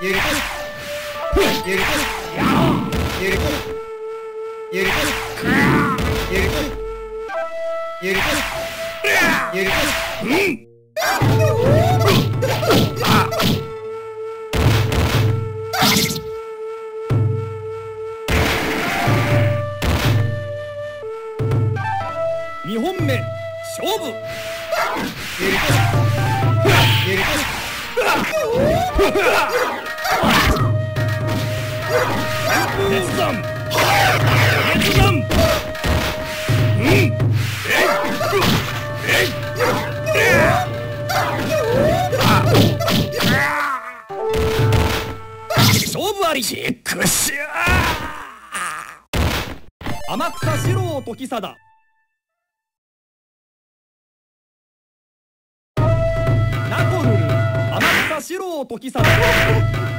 ゆるゆるゆるゆるゆるゆるゆるうん二本目勝負ゆるゆるナコルル天草四郎時貞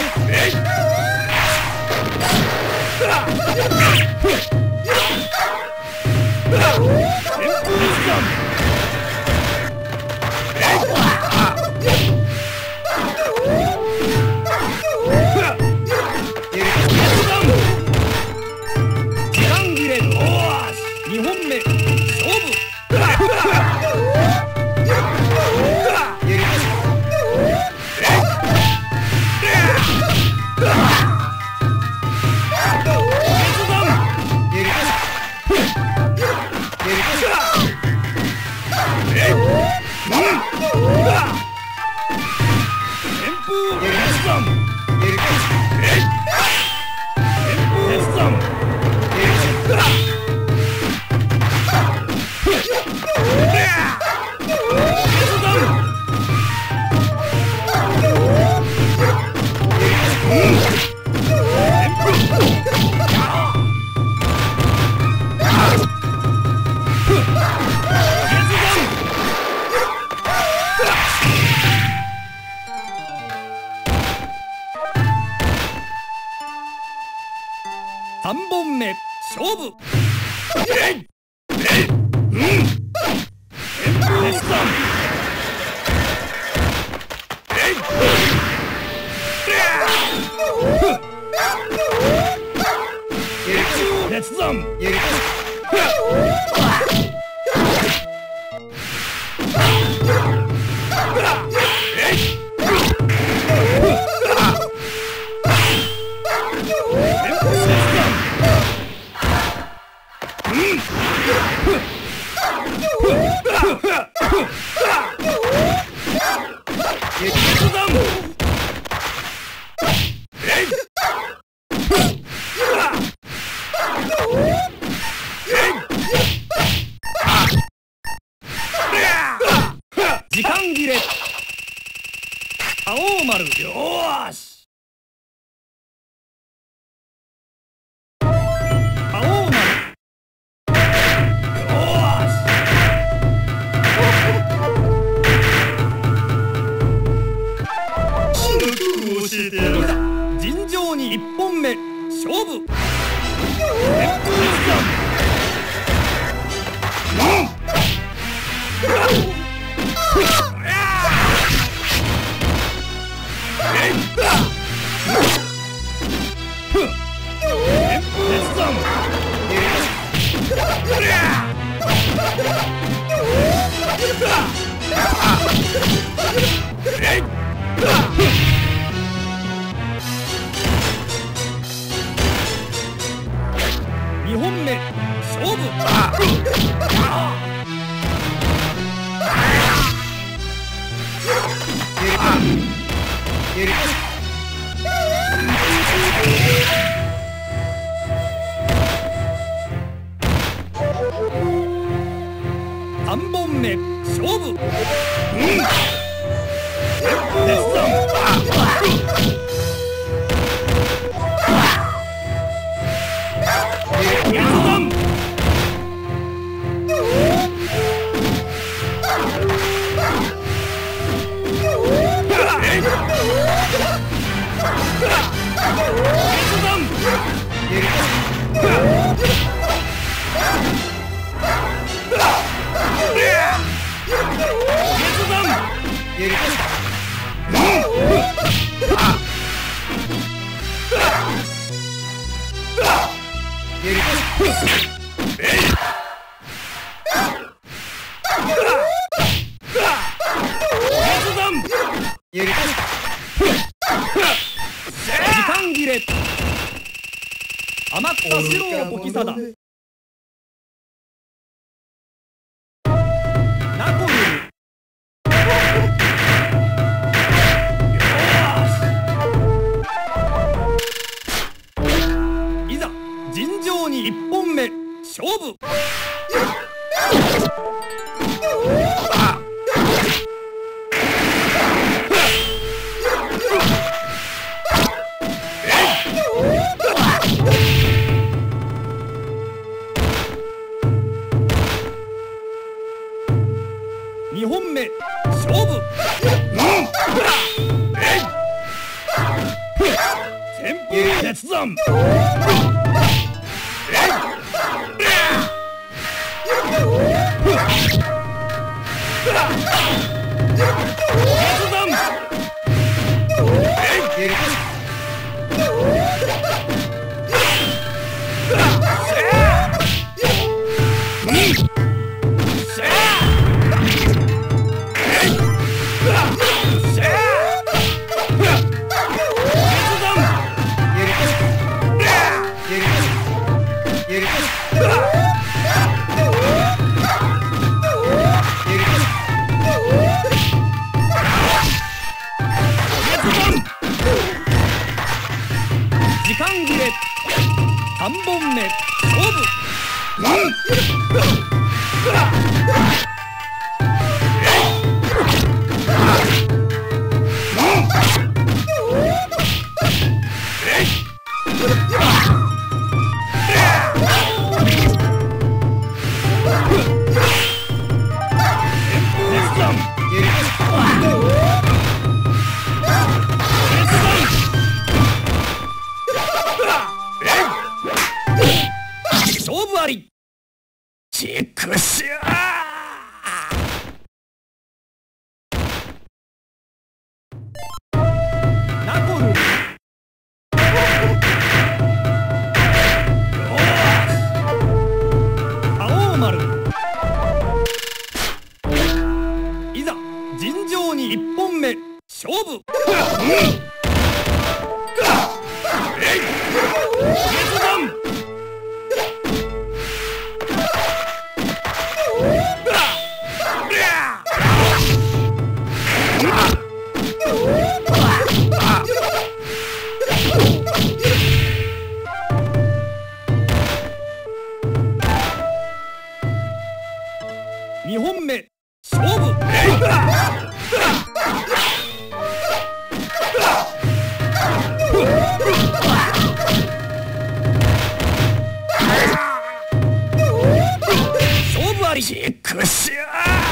時 Ah! 勝負。えいえいうん決断えい決断ゆる勝負、うん。ゆり時間切余った白をポキサダ勝負。2勝負、うん、旋決断 Crescia! 大事。屈指